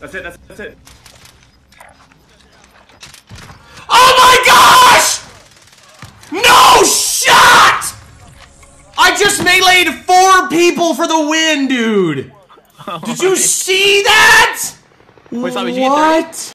That's it, that's, that's it. I just meleeed four people for the win, dude. Did you see that? Wait, Simon, did you get three? What?